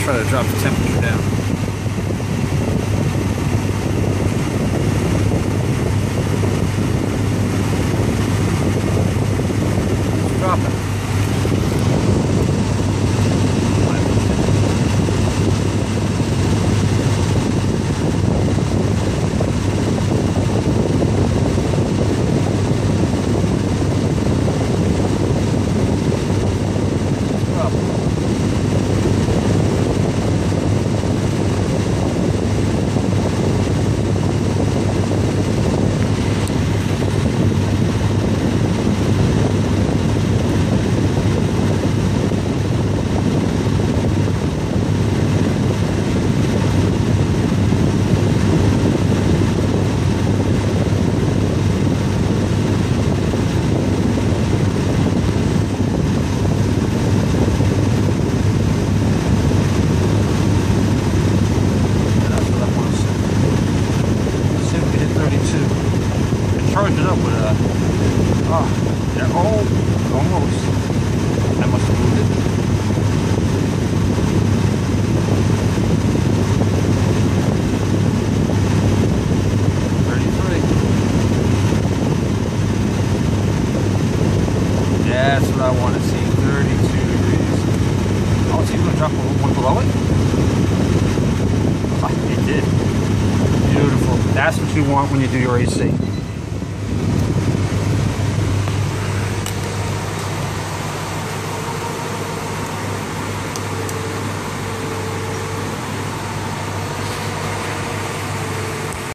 try to drop the temperature down. It's dropping. It's dropping. Yeah, that's what I want to see. See if we hit 32. I charged it up with a. Ah, yeah, oh, almost. I must have moved it. Thirty-three. Yeah, that's what I want to see. Thirty-two degrees. Oh, it's even drop one below it. It did. Beautiful. That's what you want when you do your AC.